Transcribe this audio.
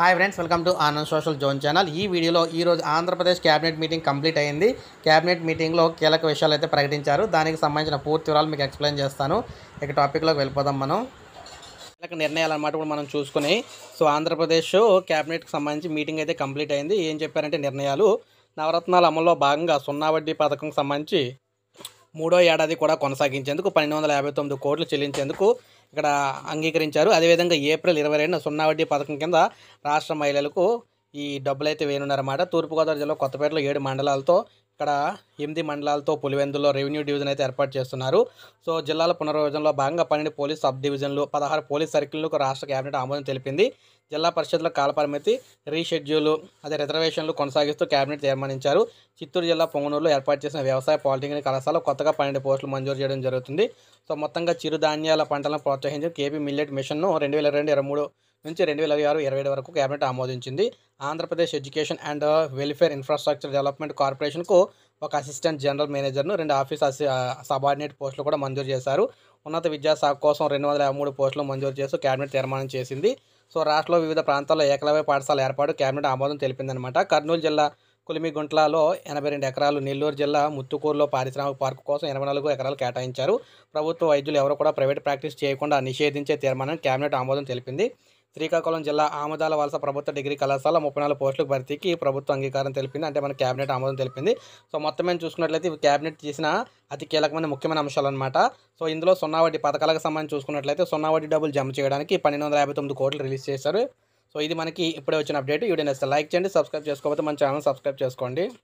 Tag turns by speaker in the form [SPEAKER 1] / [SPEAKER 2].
[SPEAKER 1] Hi friends welcome to Anand social zone channel ఈ వీడియోలో ఈరోజు ఆంధ్రప్రదేశ్ క్యాబినెట్ మీటింగ్ కంప్లీట్ అయింది. క్యాబినెట్ మీటింగ్లో కీలక విషయాలు అయితే ప్రకటించారు. దానికి సంబంధించిన పూర్తి వివరాలు మీకు ఎక్స్ప్లెయిన్ చేస్తాను. ఇక టాపిక్లోకి వెళ్ళిపోదాం మనం. కీలక నిర్ణయాలు అన్నమాట కూడా మనం చూసుకుని. సో ఆంధ్రప్రదేశ్ క్యాబినెట్కి సంబంధించి మీటింగ్ అయితే కంప్లీట్ అయింది. ఏం చెప్పారంటే నిర్ణయాలు? నవరత్నాల అమల్లో భాగంగా సున్నా వడ్డీ పథకం సంబంధించి మూడో ఏడాది కూడా కొనసాగించేందుకు పన్నెండు వందల యాభై తొమ్మిది కోట్లు చెల్లించేందుకు ఇక్కడ అంగీకరించారు. అదేవిధంగా ఏప్రిల్ ఇరవై రెండున సున్నా వడ్డీ పథకం కింద రాష్ట్ర మహిళలకు ఈ డబ్బులు అయితే వేయనున్నారన్నమాట తూర్పుగోదావరి జిల్లా కొత్తపేటలో ఏడు మండలాలతో ఇక్కడ ఎనిమిది మండలాలతో పులివెందులో రెవెన్యూ డివిజన్ అయితే ఏర్పాటు చేస్తున్నారు. సో జిల్లాల పునర్విభజనలో భాగంగా పన్నెండు పోలీస్ సబ్ డివిజన్లు పదహారు పోలీస్ సర్కిల్లకు రాష్ట్ర కేబినెట్ ఆమోదం తెలిపింది. జిల్లా పరిషత్ల కాలపరిమితి రీషెడ్యూల్ అదే రిజర్వేషన్లు కొనసాగిస్తూ కేబినెట్ తీర్మానించారు. చిత్తూరు జిల్లా పొంగనూరులో ఏర్పాటు చేసిన వ్యవసాయ పాలిటెక్నిక్ కళాశాల కొత్తగా పన్నెండు పోస్టులు మంజూరు చేయడం జరుగుతుంది. సో మొత్తంగా చిరుధాన్యాల పంటలను ప్రోత్సహించి కేపీ మిల్లెట్ మిషన్ను రెండు వేల రెండు ఇరవై మూడు నుంచి రెండు వేల ఆరు ఇరవై ఏడు వరకు కేబినెట్ ఆమోదించింది. Andhra Pradesh education and welfare infrastructure development కార్పొరేషన్కు ఒక అసిస్టెంట్ జనరల్ మేనేజర్ను రెండు ఆఫీస్ సబార్డినేట్ పోస్టులు కూడా మంజూరు చేశారు. ఉన్నత విద్యాశాఖ కోసం రెండు వందల యాభై మూడు పోస్టులు మంజూరు చేస్తూ కేబినెట్ తీర్మానం చేసింది. సో రాష్ట్రంలో వివిధ ప్రాంతాల్లో ఏకలవ్య పాఠశాల ఏర్పాటు కేబినెట్ ఆమోదం తెలిపిందనమాట కర్నూలు జిల్లా కులిమిగుంట్లలో ఎనభై రెండు ఎకరాలు నెల్లూరు జిల్లా ముత్తుకూరులో పారిశ్రామిక పార్కు కోసం ఎనభై నాలుగు ఎకరాలు కేటాయించారు. ప్రభుత్వ వైద్యులు ఎవరు కూడా ప్రైవేట్ ప్రాక్టీస్ చేయకుండా నిషేధించే తీర్మానం కేబినెట్ ఆమోదం తెలిపింది. శ్రీకాకుళం జిల్లా ఆముదాల వలస ప్రభుత్వ డిగ్రీ కళాశాల ముప్పై నాలుగు పోస్టుల భర్తీకి ప్రభుత్వం అంగీకారం తెలిపింది. అంటే మన కేబినెట్ ఆమోదం తెలిపింది. సో మొత్తం మేము చూసుకున్నట్లయితే ఇవి కేబినెట్ చేసిన అతి కీలకమైన ముఖ్యమైన అంశాలు అనమాట సో ఇందులో సున్నా వడ్డీ పథకాలకు సంబంధించి చూసుకున్నట్లయితే సున్నా వడ్డీ డబ్బులు జమ చేయడానికి పన్నెండు వందల యాభై తొమ్మిది కోట్లు రిలీజ్ చేశారు. సో ఇది మనకి ఇప్పుడే వచ్చిన అప్డేట్. వీడియో లైక్ చేయండి సబ్స్క్రైబ్ చేసుకోకపోతే మన ఛానల్ సబ్స్క్రైబ్ చేసుకోండి.